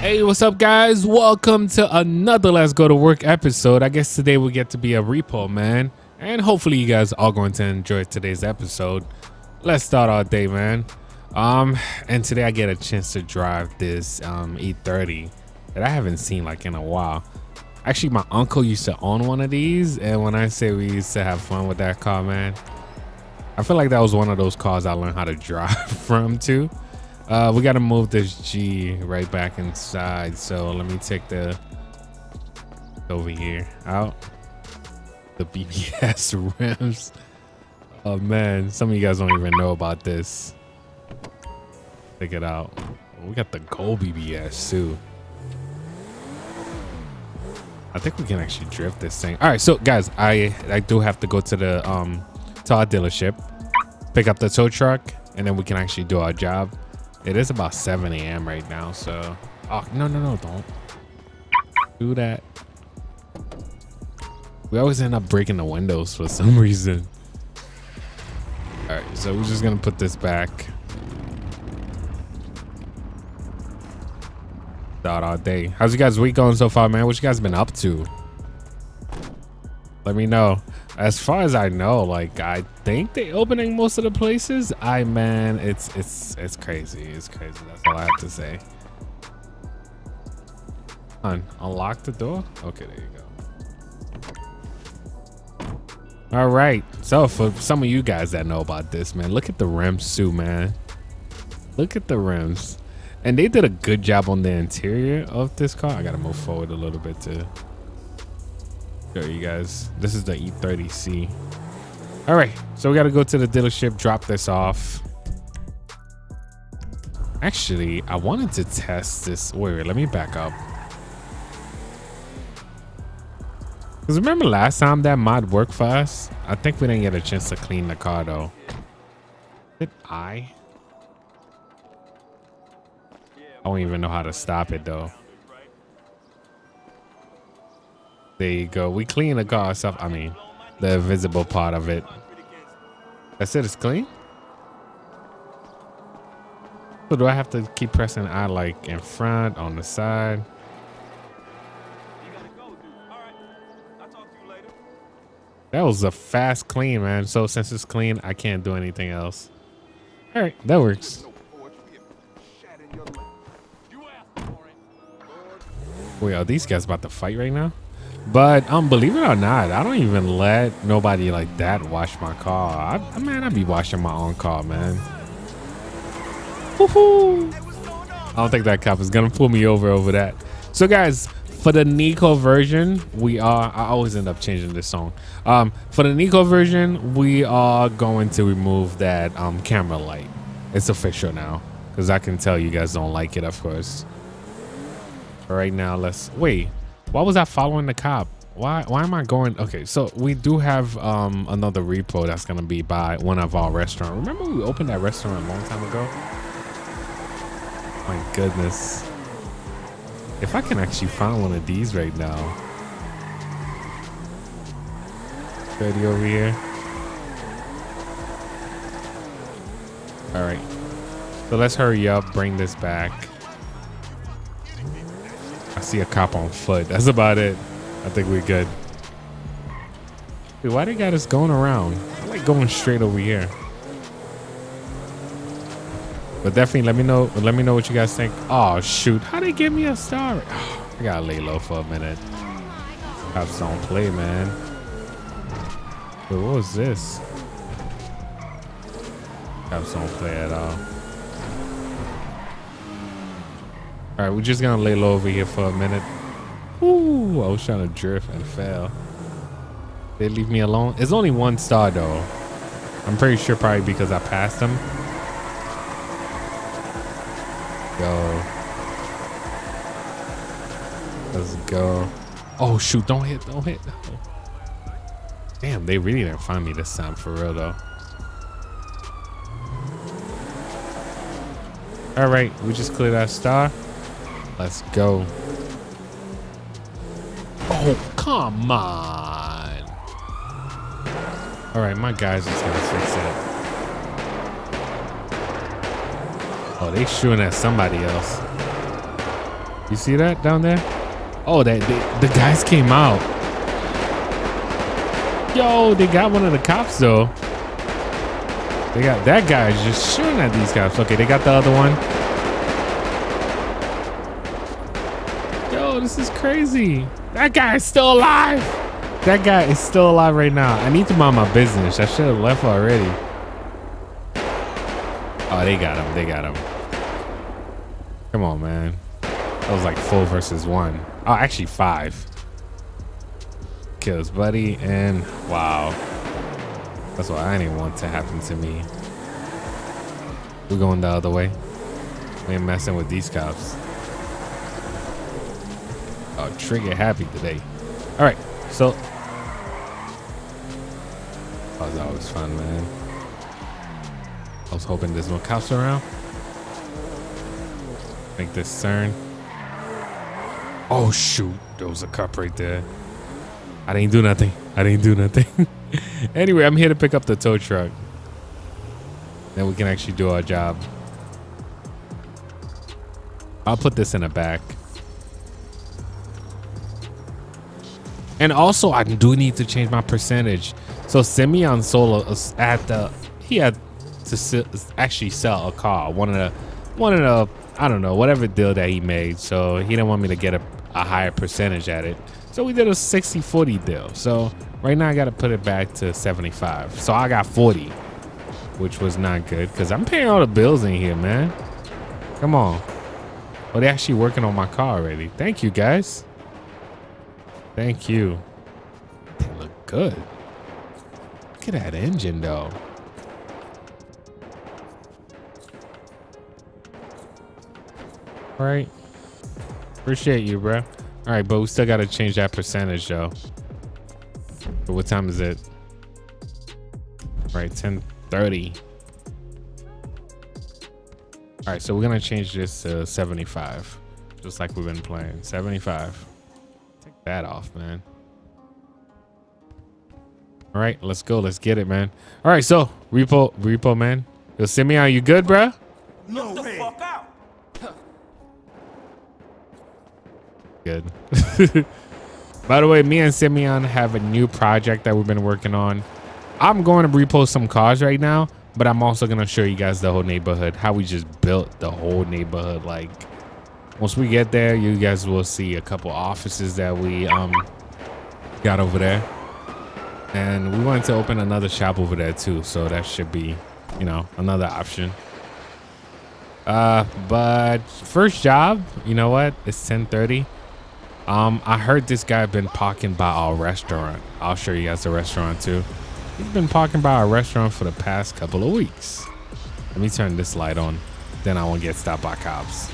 Hey, what's up, guys? Welcome to another Let's Go to Work episode. I guess today we get to be a repo, man. And hopefully you guys are going to enjoy today's episode. Let's start our day, man. Um, and today I get a chance to drive this um E30 that I haven't seen like in a while. Actually, my uncle used to own one of these, and when I say we used to have fun with that car, man, I feel like that was one of those cars I learned how to drive from too. Uh, we got to move this G right back inside. So let me take the over here out the BBS rims. Oh man, some of you guys don't even know about this. Check it out. We got the gold BBS too. I think we can actually drift this thing. All right, so guys, I I do have to go to the um to our dealership, pick up the tow truck, and then we can actually do our job. It is about 7 a.m. right now, so. Oh, no, no, no, don't do that. We always end up breaking the windows for some reason. All right, so we're just gonna put this back. Out all day. How's you guys' week going so far, man? What you guys been up to? Let me know as far as I know, like I think they're opening most of the places. I man, it's it's it's crazy. It's crazy. That's all I have to say. On unlock the door. Okay, there you go. All right. So for some of you guys that know about this, man, look at the rims too, man. Look at the rims. And they did a good job on the interior of this car. I gotta move forward a little bit to show you guys. This is the E30C. All right, so we got to go to the dealership, drop this off. Actually, I wanted to test this. Wait, wait, let me back up. Because remember last time that mod worked for us? I think we didn't get a chance to clean the car though. Did I? I don't even know how to stop it though. There you go. We clean the car stuff. I mean, the visible part of it. That's it. It's clean. So do I have to keep pressing I like in front, on the side? That was a fast clean, man. So since it's clean, I can't do anything else. All right, that works. Wait, are these guys about to fight right now? But um, believe it or not, I don't even let nobody like that wash my car. I, man, I be washing my own car, man. I don't think that cop is gonna pull me over over that. So guys, for the Nico version, we are. I always end up changing this song. Um, for the Nico version, we are going to remove that um camera light. It's official now, because I can tell you guys don't like it, of course. right now, let's wait. Why was I following the cop? Why why am I going? Okay, so we do have um another repo that's gonna be by one of our restaurant. Remember we opened that restaurant a long time ago? My goodness. If I can actually find one of these right now. 30 over here. All right. So let's hurry up, bring this back. I see a cop on foot. That's about it. I think we're good. Wait, why they got us going around? I like going straight over here. But definitely let me know let me know what you guys think. Oh shoot. How they give me a star? I gotta lay low for a minute. Cops don't play, man. Wait, what was this? Cops don't play at all. All right, we're just gonna lay low over here for a minute. Ooh, I was trying to drift and fail. They leave me alone. It's only one star though. I'm pretty sure probably because I passed them. Go. Let's go. Oh shoot, don't hit, don't hit. Damn, they really didn't find me this time for real though. All right, we just cleared our star. Let's go. Oh, come on. All right, my guys just gonna fix it. Oh, they shooting at somebody else. You see that down there? Oh, they, the guys came out. Yo, they got one of the cops though. They got that guy just shooting at these cops. Okay, they got the other one. Yo, this is crazy. That guy is still alive. That guy is still alive right now. I need to mind my business. I should have left already. Oh, they got him. They got him. Come on, man. That was like four versus one. Oh, actually five. Kills buddy and wow. That's what I didn't want to happen to me. We're going the other way. We ain't messing with these cops. Oh, trigger happy today. All right, so. Oh, that was always fun, man. I was hoping there's no cops around. Make this turn. Oh shoot, there was a cop right there. I didn't do nothing. I didn't do nothing. anyway, I'm here to pick up the tow truck. Then we can actually do our job. I'll put this in the back. And also, I do need to change my percentage. So Simeon Solo at the he had to actually sell a car. One of the one of the I don't know whatever deal that he made. So he didn't want me to get a, a higher percentage at it. So we did a 60-40 deal. So right now I got to put it back to 75. So I got 40, which was not good because I'm paying all the bills in here, man. Come on. Oh, they're actually working on my car already. Thank you, guys. Thank you. They look good. Look at that engine, though. All right. Appreciate you, bro. All right, but we still got to change that percentage, though. But what time is it? All right, 1030. All right, so we're going to change this to 75. Just like we've been playing. 75. Take that off, man. All right, let's go. Let's get it, man. All right, so repo, repo, man. Yo, Simeon, you good, bro? No way. Good. By the way, me and Simeon have a new project that we've been working on. I'm going to repost some cars right now, but I'm also going to show you guys the whole neighborhood, how we just built the whole neighborhood. Like, once we get there, you guys will see a couple offices that we um got over there. And we wanted to open another shop over there too, so that should be, you know, another option. Uh, but first job, you know what? It's 1030. Um, I heard this guy been parking by our restaurant. I'll show you guys the restaurant too. He's been parking by our restaurant for the past couple of weeks. Let me turn this light on. Then I won't get stopped by cops.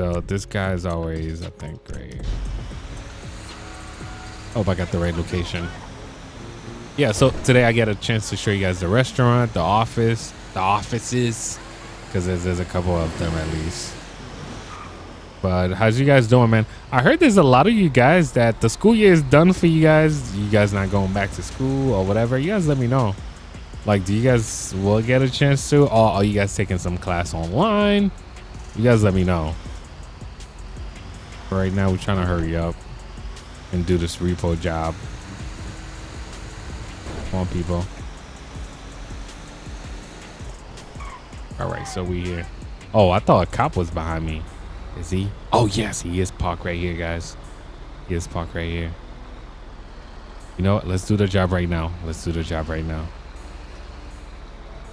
So this guy's always, I think, great. Hope I got the right location. Yeah, so today I get a chance to show you guys the restaurant, the office, the offices, because there's, there's a couple of them at least. But how's you guys doing, man? I heard there's a lot of you guys that the school year is done for you guys. You guys not going back to school or whatever. You guys let me know. Like, do you guys will get a chance to, or are you guys taking some class online? You guys let me know. Right now, we're trying to hurry up and do this repo job. Come on, people. All right, so we here. Oh, I thought a cop was behind me. Is he? Oh, yes, he is parked right here, guys. He is parked right here. You know what? Let's do the job right now. Let's do the job right now.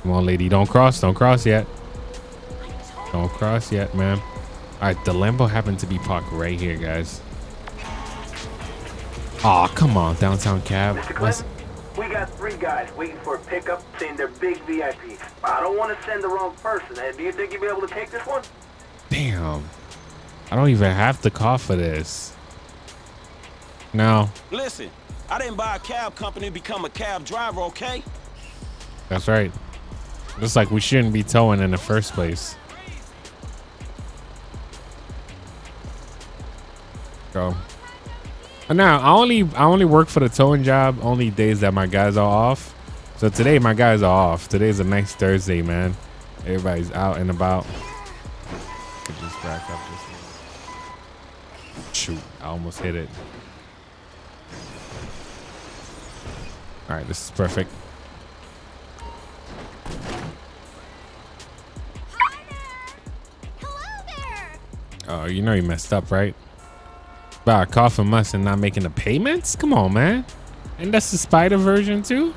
Come on, lady. Don't cross. Don't cross yet. Don't cross yet, man. All right, the Lambo happened to be parked right here, guys. Aw, oh, come on, downtown cab. Mr. we got three guys waiting for a pickup saying they're big VIPs. I don't want to send the wrong person. Do you think you'll be able to take this one? Damn. I don't even have the car for this. No. Listen, I didn't buy a cab company to become a cab driver, okay? That's right. Looks like we shouldn't be towing in the first place. Go. Now I only I only work for the towing job only days that my guys are off. So today my guys are off. Today's a nice Thursday, man. Everybody's out and about. Just back up just. Shoot, I almost hit it. All right, this is perfect. Hi there! Hello there! Oh, you know you messed up, right? About coughing us and not making the payments? Come on, man. And that's the spider version too?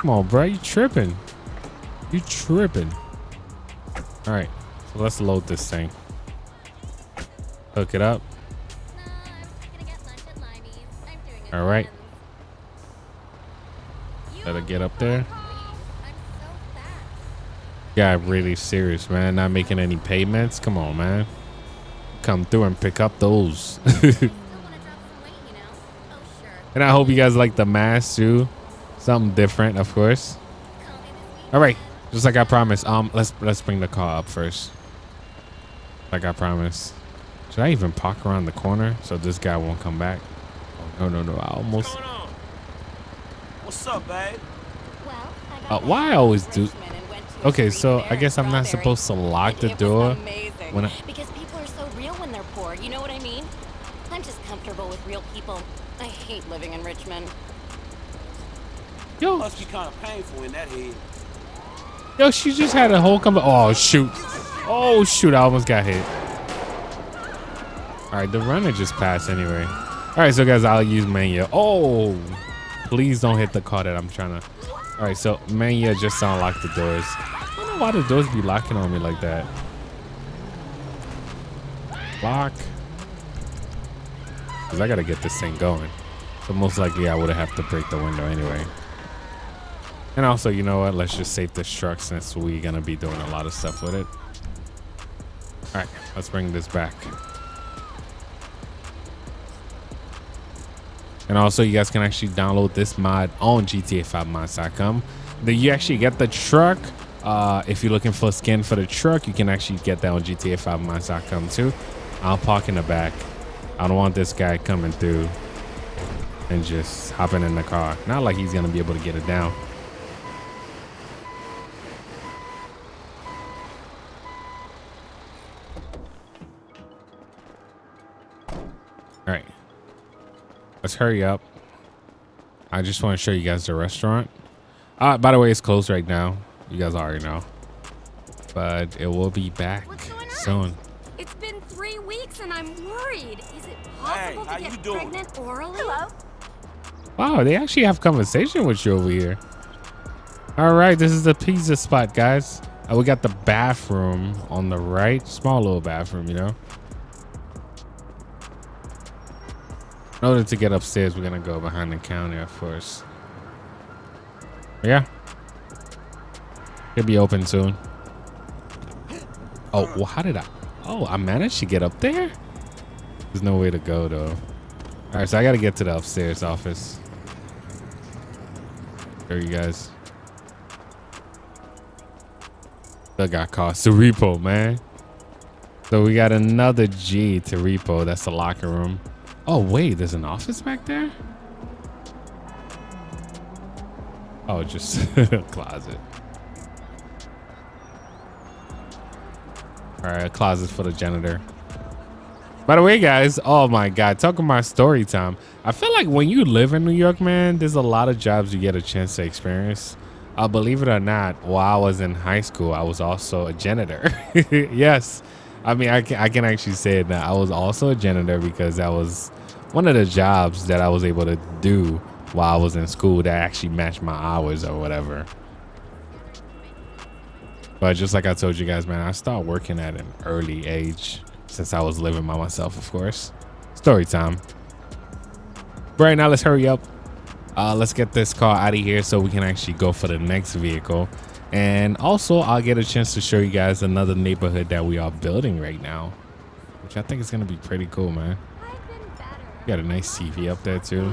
Come on, bro. You tripping. You tripping. All right. So let's load this thing. Hook it up. All right. It get up there. Guy really serious, man. Not making any payments. Come on, man. Come through and pick up those. Still wanna drop some weight, you know? Oh, sure. and I hope you guys like the mask too. Something different, of course. Call me this week. All right, just like I promised. Um, let's let's bring the car up first. Like I promised. Should I even park around the corner so this guy won't come back? Oh, no, no, no. I What's almost. going on? What's up, babe? Well, I got Uh, why I always do- Richmond and went to a Okay, so I guess I'm not supposed to lock the door when I- because people are so real when they're poor. You know what I mean? I'm just comfortable with real people. I hate living in Richmond. Yo, oh, Must be kind of painful in that head. yo, she just had a whole come. Oh shoot! Oh shoot! I almost got hit. All right, the runner just passed anyway. All right, so guys, I'll use Menyoo. Oh, please don't hit the car that I'm trying to. All right, so Menyoo just unlocked the doors. I don't know why the doors be locking on me like that. Lock. Cause I gotta get this thing going. So most likely I would have to break the window anyway. And also, you know what? Let's just save this truck since we're gonna be doing a lot of stuff with it. All right, let's bring this back. And also, you guys can actually download this mod on GTA5mods.com. Then you actually get the truck. Uh, if you're looking for a skin for the truck, you can actually get that on GTA5mods.com too. I'll park in the back. I don't want this guy coming through and just hopping in the car. Not like he's gonna be able to get it down. All right. Let's hurry up. I just want to show you guys the restaurant. Uh, by the way, it's closed right now. You guys already know. But it will be back soon. Doing? pregnant orally? Hello. Wow, they actually have conversation with you over here. All right, this is the pizza spot, guys. Uh, we got the bathroom on the right. Small little bathroom, you know. In order to get upstairs, we're gonna go behind the counter, of course. Yeah. It'll be open soon. Oh, well, how did I? Oh, I managed to get up there? There's no way to go, though. All right, so I got to get to the upstairs office. There you guys. Still got cost to repo, man. So we got another G to repo. That's the locker room. Oh, wait, there's an office back there? Oh, just a closet. All right, a closet for the janitor. By the way, guys, oh my God, talking about story time. I feel like when you live in New York, man, there's a lot of jobs you get a chance to experience. Uh, believe it or not, while I was in high school, I was also a janitor. yes, I mean, I can, I can actually say that I was also a janitor because that was one of the jobs that I was able to do while I was in school that actually matched my hours or whatever. But just like I told you guys, man, I started working at an early age since I was living by myself, of course. Story time. Right now, let's hurry up. Uh, let's get this car out of here so we can actually go for the next vehicle. And also, I'll get a chance to show you guys another neighborhood that we are building right now, which I think is going to be pretty cool, man. I've been better. Got a nice TV up there, too.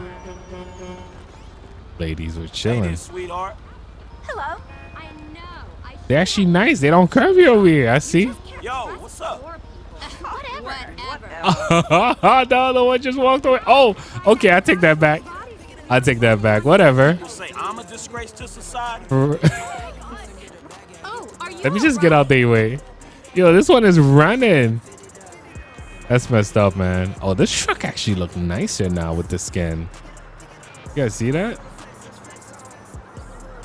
Ladies were Hey chilling. there, sweetheart. Hello. I know. I They're actually nice. They don't curve you over here. I see. Yo, what's up? Whatever. Whatever. the other one just walked away. Oh, okay. I take that back. I take that back. Whatever. You say I'm a disgrace to society? Oh, are you Let me just get out the way. Yo, this one is running. That's messed up, man. Oh, this truck actually look nicer now with the skin. You guys see that?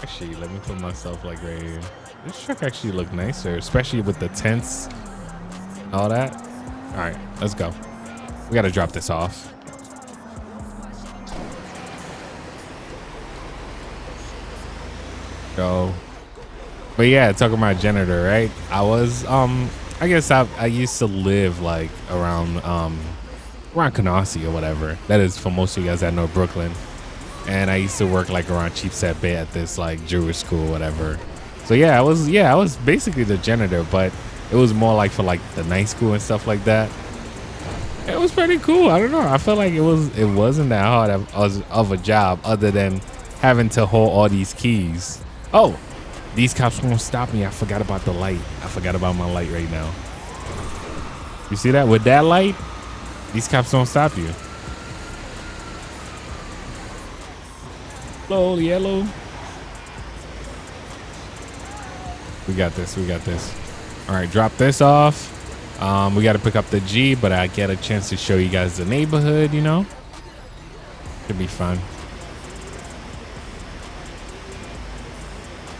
Actually, let me put myself like right here. This truck actually look nicer, especially with the tents, all that. All right, let's go. We gotta drop this off. Go. But yeah, talking about janitor, right? I was, um, I guess I, I used to live like around, um, around Canarsie or whatever. That is for most of you guys that know Brooklyn. And I used to work like around Sheepshead Bay at this like Jewish school, whatever. So yeah, I was, yeah, I was basically the janitor, but it was more like for like the night school and stuff like that. It was pretty cool. I don't know. I felt like it was, it wasn't that hard of, of a job other than having to hold all these keys. Oh, these cops won't stop me. I forgot about the light. I forgot about my light right now. You see that? With that light, these cops don't stop you. Hello, yellow. We got this. We got this. All right, drop this off. Um, we got to pick up the G, but I get a chance to show you guys the neighborhood, you know? Should be fun.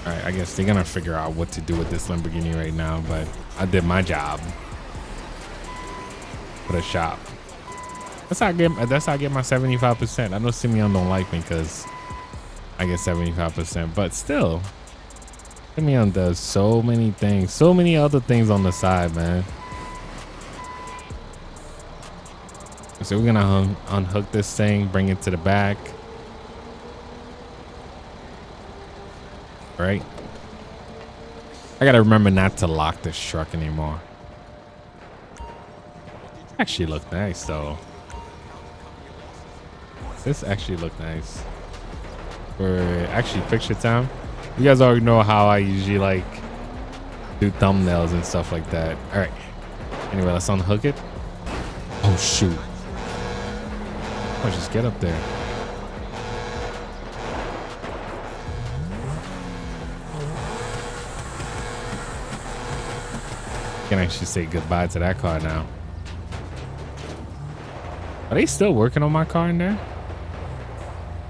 All right, I guess they're gonna figure out what to do with this Lamborghini right now, but I did my job for the shop. That's how I get. That's how I get my seventy-five percent. I know Simeon don't like me because I get seventy-five percent, but still, Simeon does so many things, so many other things on the side, man. So we're gonna un unhook this thing, bring it to the back. right? I gotta remember not to lock this truck anymore. Actually look nice though. This actually look nice. For actually picture time. You guys already know how I usually like do thumbnails and stuff like that. All right. Anyway, let's unhook it. Oh shoot. Oh, just get up there. can actually say goodbye to that car now. Are they still working on my car in there?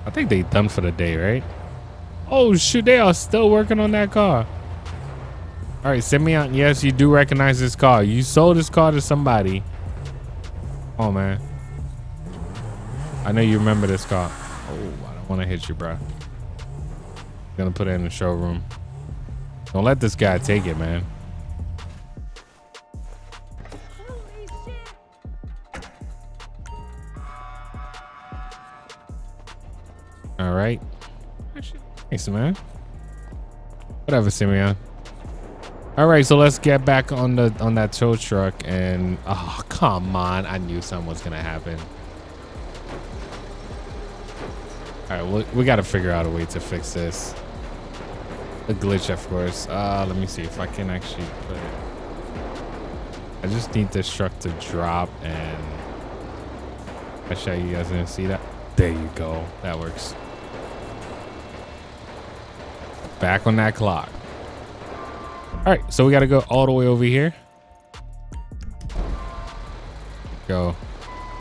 I think they done for the day, right? Oh shoot, they are still working on that car. All right, send me out. Yes, you do recognize this car. You sold this car to somebody. Oh man. I know you remember this car. Oh, I don't want to hit you, bro. Gonna put it in the showroom. Don't let this guy take it, man. Thanks, man. Whatever, Simeon. All right, so let's get back on the on that tow truck and oh come on, I knew something was gonna happen. All right, we, got to figure out a way to fix this. A glitch, of course. Uh, let me see if I can actually put it. I just need this truck to drop and I show you guys gonna see that. There you go. That works. Back on that clock. All right, so we got to go all the way over here. Go.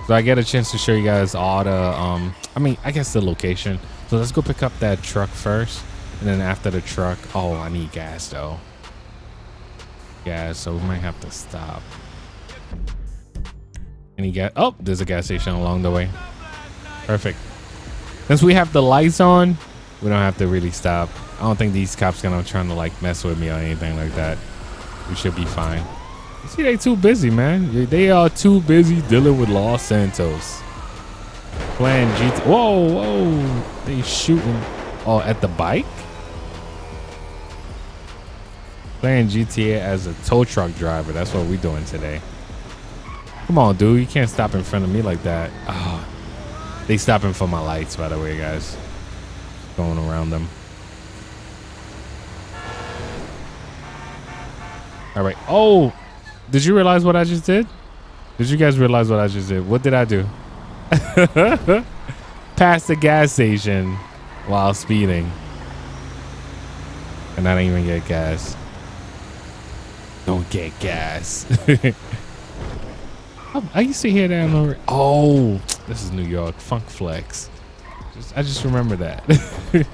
So I get a chance to show you guys all the, um, I mean, I guess the location. So let's go pick up that truck first. And then after the truck, oh, I need gas though. Gas, so we might have to stop. Any gas? Oh, there's a gas station along the way. Perfect. Since we have the lights on, we don't have to really stop. I don't think these cops gonna trying to like mess with me or anything like that. We should be fine. You see, they too busy, man. They are too busy dealing with Los Santos. Playing GT. Whoa, whoa! They shooting. Oh, at the bike. Playing GTA as a tow truck driver. That's what we doing today. Come on, dude. You can't stop in front of me like that. Oh, they stopping for my lights, by the way, guys. Going around them. All right. Oh, did you realize what I just did? Did you guys realize what I just did? What did I do? Past the gas station while speeding. And I didn't even get gas. Don't get gas. I, I used to hear that on the. Oh, this is New York Funk Flex. Just, I just remember that.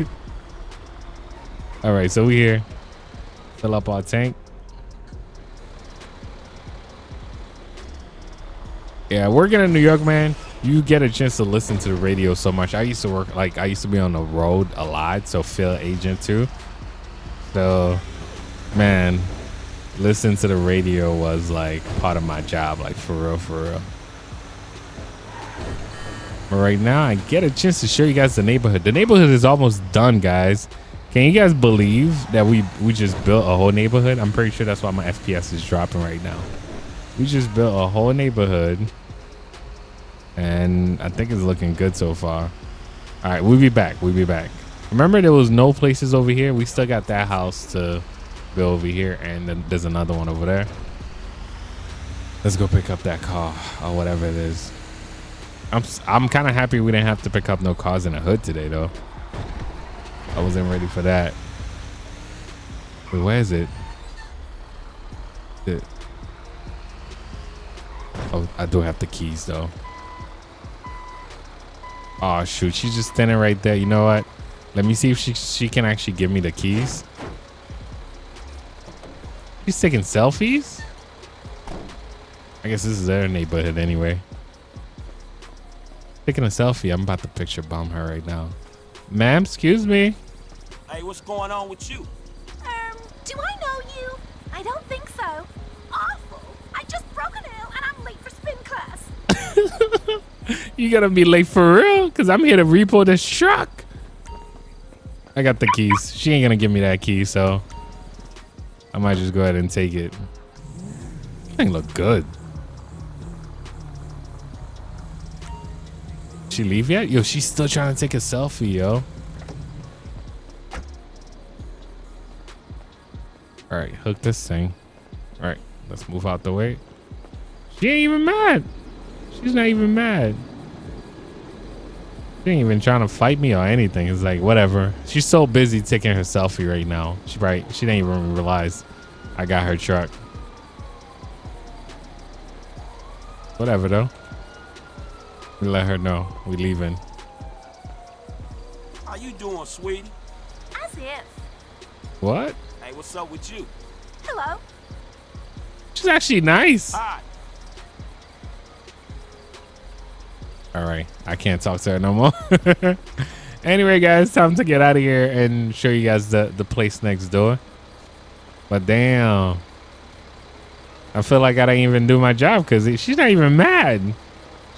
All right, so we here. Fill up our tank. Yeah, working in New York, man, you get a chance to listen to the radio so much. I used to work like I used to be on the road a lot, so field agent too. So, man, listen to the radio was like part of my job, like for real, for real. But right now, I get a chance to show you guys the neighborhood. The neighborhood is almost done, guys. Can you guys believe that we we just built a whole neighborhood? I'm pretty sure that's why my FPS is dropping right now. We just built a whole neighborhood, and I think it's looking good so far. All right, we'll be back. We'll be back. Remember, there was no places over here. We still got that house to build over here, and then there's another one over there. Let's go pick up that car or whatever it is. I'm I'm kind of happy we didn't have to pick up no cars in the hood today, though. I wasn't ready for that. Wait, where is it? it? Oh, I do have the keys though. Oh shoot, she's just standing right there. You know what? Let me see if she she can actually give me the keys. She's taking selfies. I guess this is their neighborhood anyway. Taking a selfie. I'm about to picture bomb her right now. Ma'am, excuse me. Hey, what's going on with you? Um, do I know you? I don't think so. Awful. I just broke a nail and I'm late for spin class. You gotta be late for real, cause I'm here to repo this truck. I got the keys. She ain't gonna give me that key, so I might just go ahead and take it. Thing look good. She leave yet? Yo, she's still trying to take a selfie, yo. All right, hook this thing. All right, let's move out the way. She ain't even mad. She's not even mad. She ain't even trying to fight me or anything. It's like whatever. She's so busy taking her selfie right now. She right. She didn't even realize I got her truck. Whatever though. We let her know we leaving. How you doing, sweetie? As if. What? Hey, what's up with you? Hello. She's actually nice. Hi. All right, I can't talk to her no more. anyway, guys, time to get out of here and show you guys the the place next door. But damn, I feel like I didn't even do my job because she's not even mad.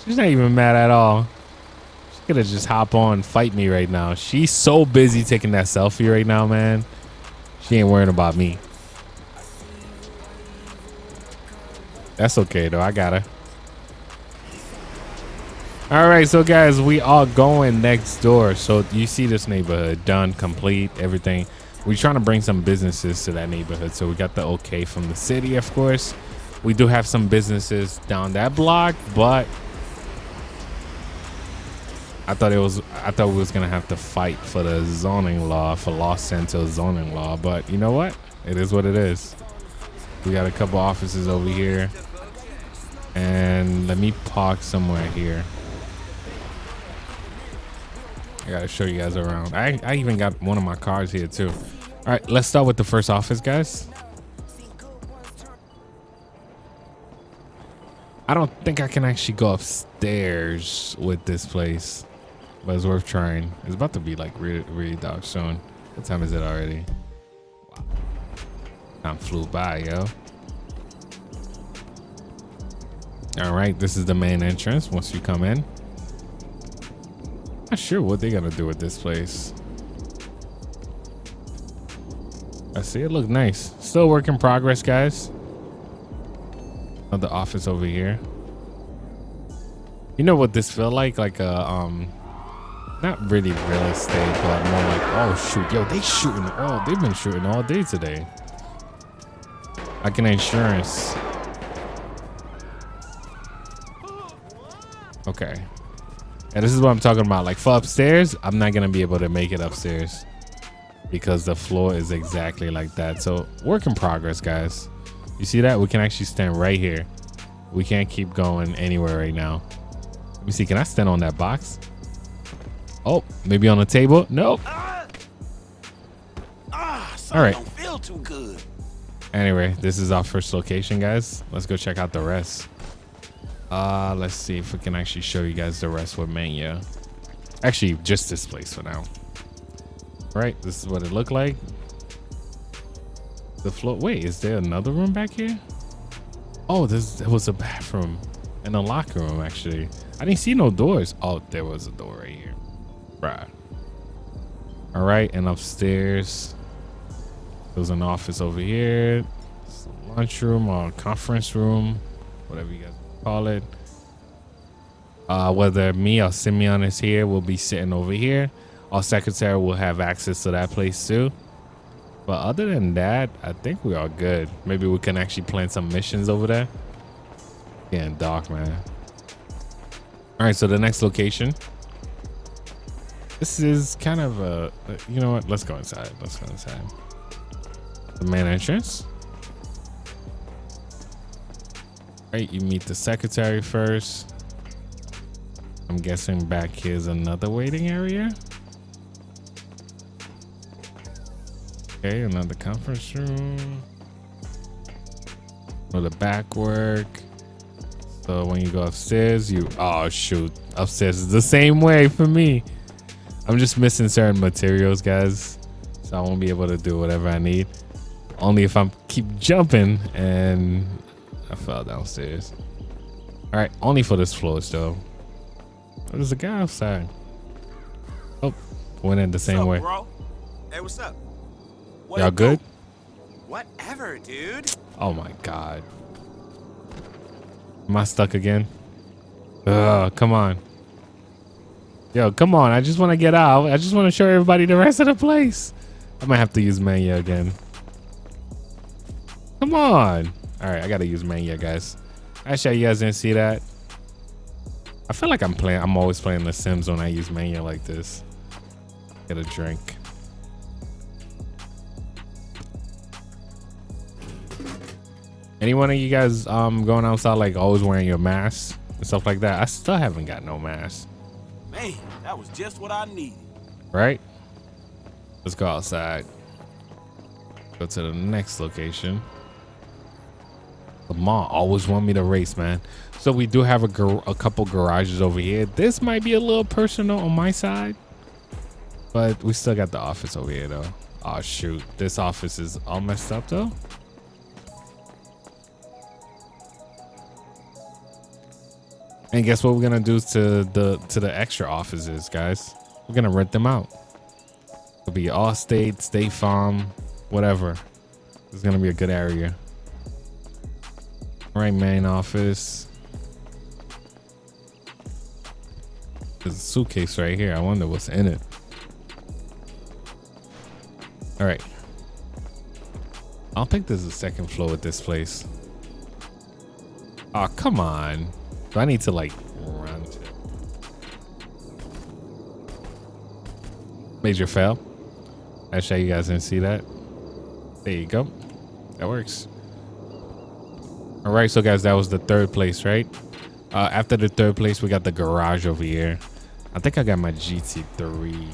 She's not even mad at all. She could have just hop on, fight me right now. She's so busy taking that selfie right now, man. She ain't worrying about me. That's okay though. I got her. All right, so guys, we are going next door. So you see this neighborhood done, complete, everything. We're trying to bring some businesses to that neighborhood. So we got the okay from the city, of course. We do have some businesses down that block, but I thought it was I thought we was gonna have to fight for the zoning law for Los Santos zoning law, but you know what? It is what it is. We got a couple offices over here. And let me park somewhere here. I gotta show you guys around. I, I even got one of my cars here too. All right, let's start with the first office, guys. I don't think I can actually go upstairs with this place, but it's worth trying. It's about to be like really, really dark soon. What time is it already? Wow. Time flew by, yo. All right, this is the main entrance once you come in. Not sure what they're gonna do with this place. I see it look nice. Still work in progress, guys. Another office over here. You know what this feel like? Like a um not really real estate, but more like oh shoot, yo, they shooting all they've been shooting all day today. Like an insurance. Okay. And this is what I'm talking about. Like for upstairs, I'm not gonna be able to make it upstairs because the floor is exactly like that. So work in progress, guys. You see that? We can actually stand right here. We can't keep going anywhere right now. Let me see. Can I stand on that box? Oh, maybe on the table? Nope. Ah, something All right. don't feel too good. Anyway, this is our first location, guys. Let's go check out the rest. Uh, let's see if we can actually show you guys the rest with Menyoo. Actually, just this place for now. Right, this is what it looked like. The floor. Wait, is there another room back here? Oh, this there was a bathroom and a locker room. Actually, I didn't see no doors. Oh, there was a door right here. Right. All right, and upstairs. There's an office over here. Lunchroom or conference room, whatever you guys call it. Uh, whether me or Simeon is here, we'll be sitting over here. Our secretary will have access to that place too. But other than that, I think we are good. Maybe we can actually plan some missions over there. Getting dark, man. All right, so the next location. This is kind of a, you know what? Let's go inside. Let's go inside the main entrance. Right, you meet the secretary first. I'm guessing back here's another waiting area. Okay, another conference room. For the back work. So when you go upstairs, you oh shoot, upstairs is the same way for me. I'm just missing certain materials, guys. So I won't be able to do whatever I need. Only if I'm keep jumping and I fell downstairs. All right, only for this floor though. Oh, there's a guy outside. Oh, went in the What's same up, way. bro? Hey, what's up? What Y'all good? Whatever, dude. Oh my god. Am I stuck again? Ugh, come on. Yo, come on. I just want to get out. I just want to show everybody the rest of the place. I might have to use Menyoo again. Come on. All right, I got to use Menyoo, guys. Actually, you guys didn't see that. I feel like I'm playing. I'm always playing The Sims when I use Menyoo like this. Get a drink. Any one of you guys um going outside like always wearing your mask and stuff like that? I still haven't got no mask. Man, that was just what I needed. Right? Let's go outside. Go to the next location. Lamar always want me to race, man. So we do have a, a couple garages over here. This might be a little personal on my side, but we still got the office over here though. Oh shoot, this office is all messed up though. And guess what we're gonna do to the to the extra offices, guys? We're gonna rent them out. It'll be Allstate, State Farm, whatever. It's gonna be a good area. Right, main office. There's a suitcase right here. I wonder what's in it. All right. I don't think there's a second floor at this place. Oh, come on. Do I need to like run to Major fail. I show you guys didn't see that. There you go. That works. All right, so guys, that was the third place, right? Uh, after the third place, we got the garage over here. I think I got my GT3.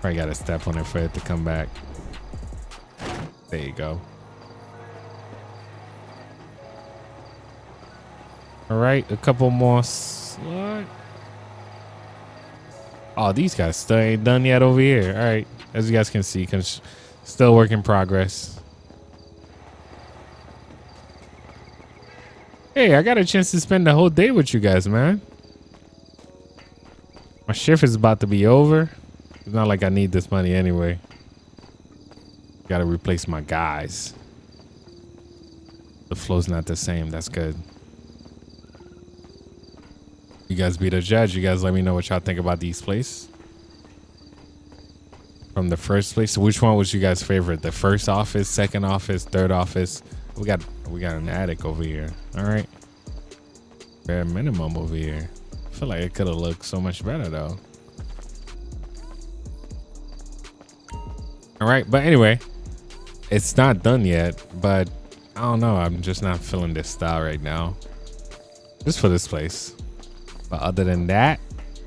Probably got to step on it for it to come back. There you go. All right, a couple more. Oh, these guys still ain't done yet over here. All right, as you guys can see, still work in progress. Hey, I got a chance to spend the whole day with you guys, man. My shift is about to be over. It's not like I need this money anyway. Got to replace my guys. The flow's not the same. That's good. You guys be the judge. You guys let me know what y'all think about these places. From the first place, which one was you guys' favorite? The first office, second office, third office. We got we got an attic over here. All right, bare minimum over here. I feel like it could have looked so much better though. All right, but anyway, it's not done yet, but I don't know. I'm just not feeling this style right now. Just for this place. But other than that,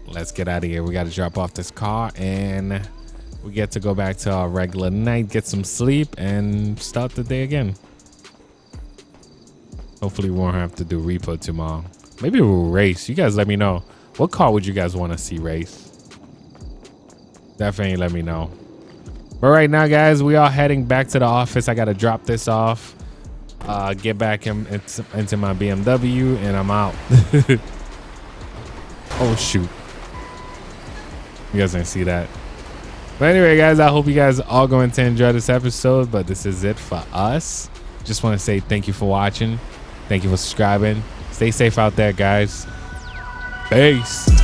let's get out of here. We got to drop off this car and we get to go back to our regular night, get some sleep, and start the day again. Hopefully, we won't have to do repo tomorrow. Maybe we'll race. You guys let me know. What car would you guys want to see race? Definitely let me know. But right now, guys, we are heading back to the office. I got to drop this off, uh, get back in, into, into my BMW, and I'm out. oh, shoot. You guys didn't see that. But anyway, guys, I hope you guys all going to enjoy this episode. But this is it for us. Just want to say thank you for watching. Thank you for subscribing. Stay safe out there, guys. Peace.